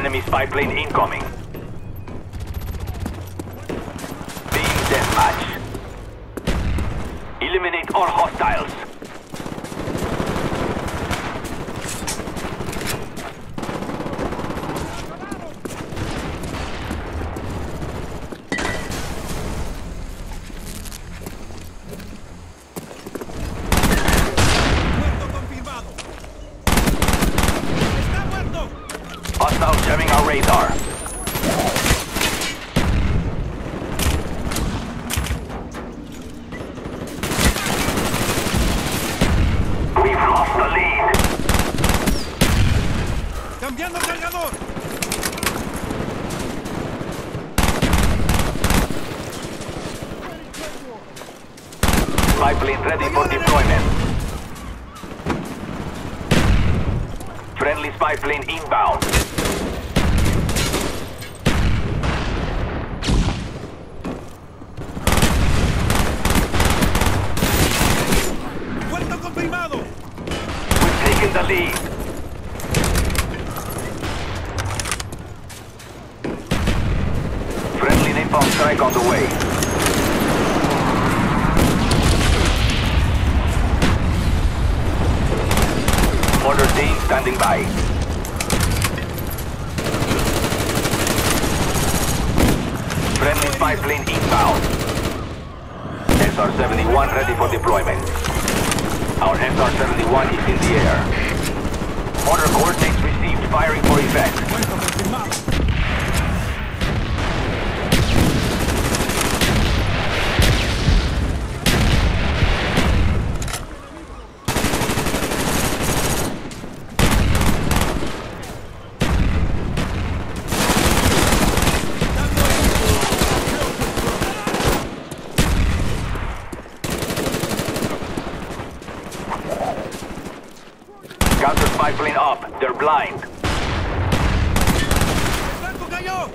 Enemy spy plane incoming. Team deathmatch. Eliminate all hostiles. Muerto confirmado. Está muerto. Hostiles jamming our radar. We've lost the lead. Cambiando cargador. Spy plane ready for deployment. Spy plane inbound. We've taken the lead. Friendly napalm strike on the way. Mortar team standing by. Friendly spy plane inbound. SR-71 ready for deployment. Our SR-71 is in the air. Mortar coordinates received. Firing for effect. Muerto confirmado. Counter spy plane up. They're blind. El blanco cayó.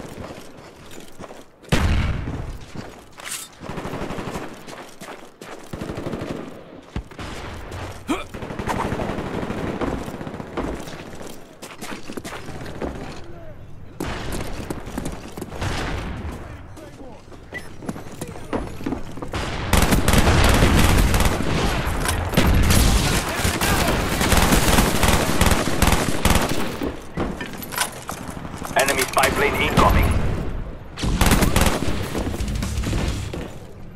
Enemy spy plane incoming.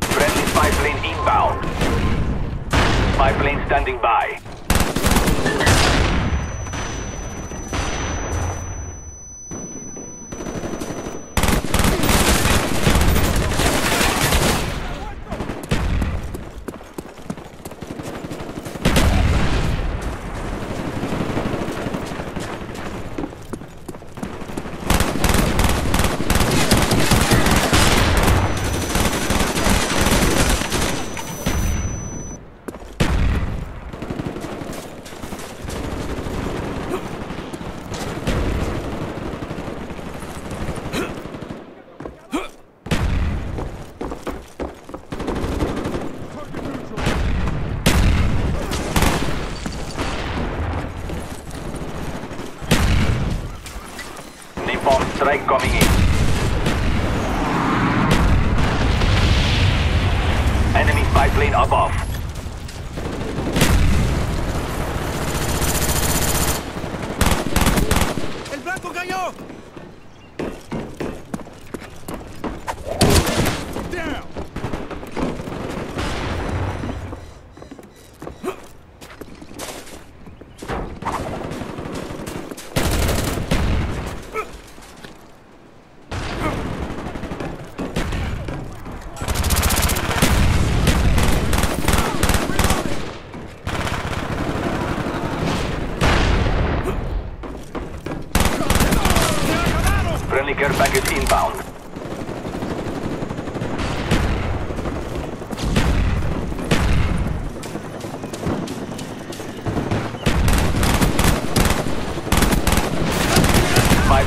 Friendly spy plane inbound. Spy plane standing by. Napalm strike coming in. Enemy spy plane above.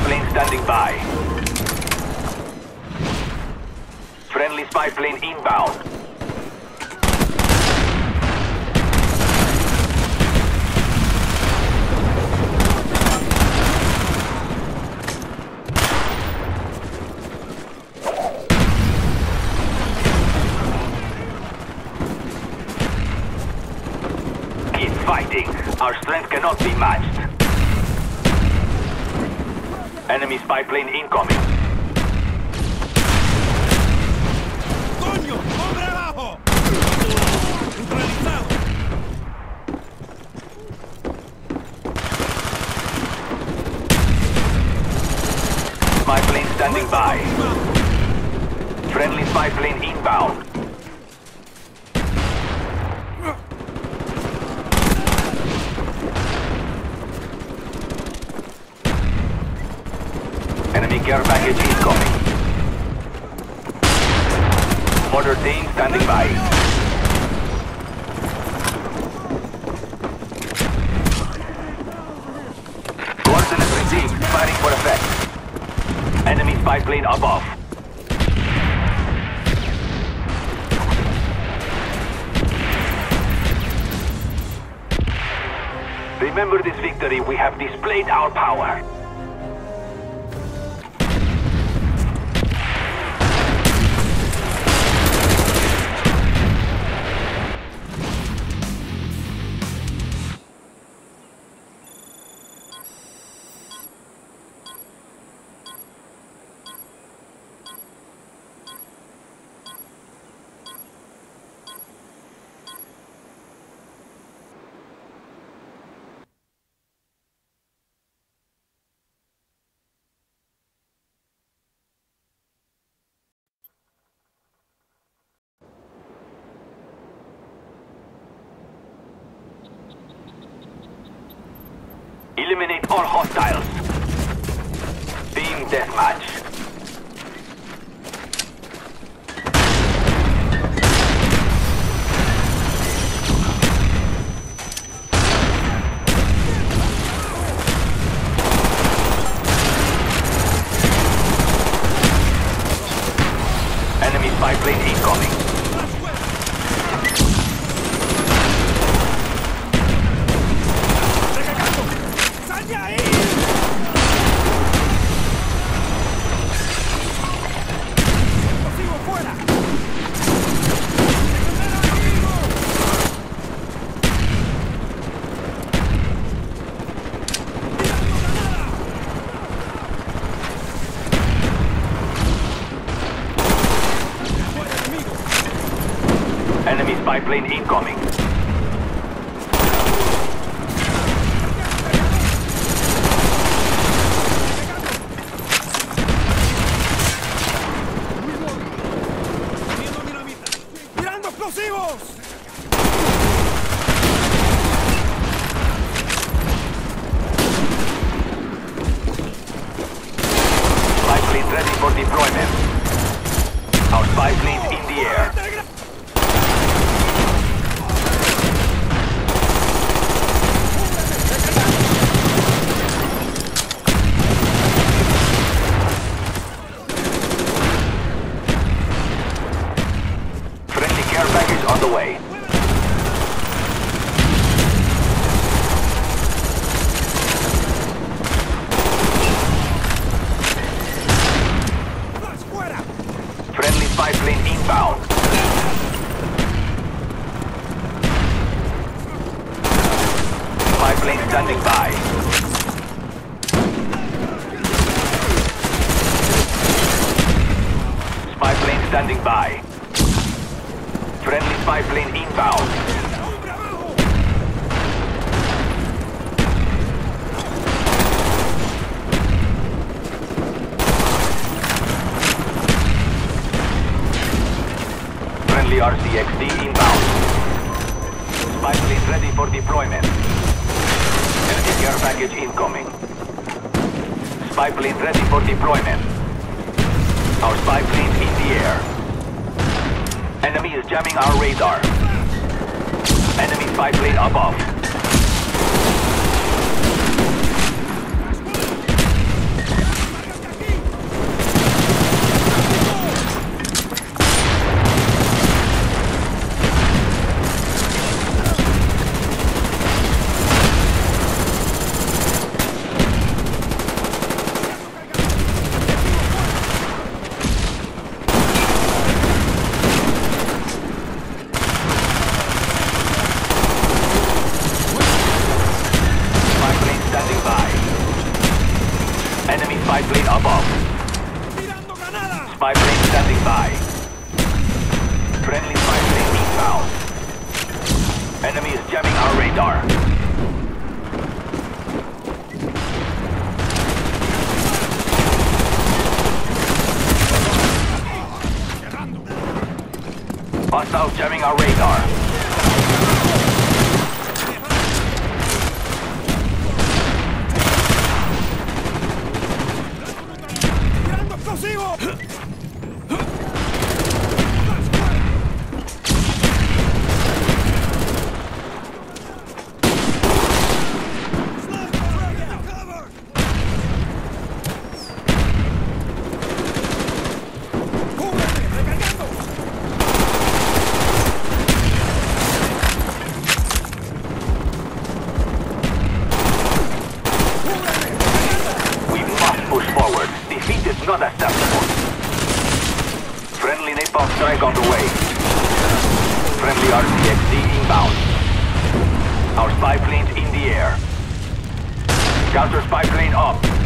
plane standing by. Friendly spy plane inbound. Keep fighting. Our strength cannot be matched. Enemy spy plane incoming. ¡Coño! ¡Hombre abajo! ¡Neutralizado! Spy plane standing by. Friendly spy plane inbound. 13 standing by. Coordinates received, firing for effect. Enemy spy plane above. Remember this victory, we have displayed our power. Eliminate all hostiles. Team deathmatch. Friendly RCXD inbound. Spy plane ready for deployment. Enemy care package incoming. Spy plane ready for deployment. Our spy plane in the air. Enemy is jamming our radar. Enemy spy plane above. 水を Defeat is not acceptable. Friendly napalm strike on the way. Friendly RCXD inbound. Our spy plane's in the air. Counter spy plane up.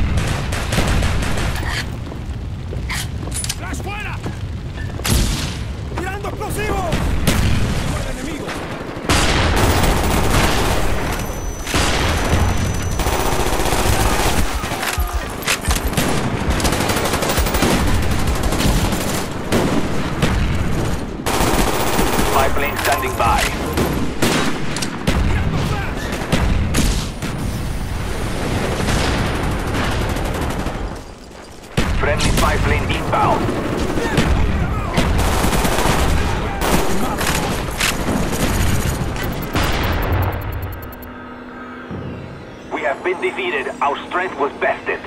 Friendly plane inbound. We have been defeated. Our strength was bested.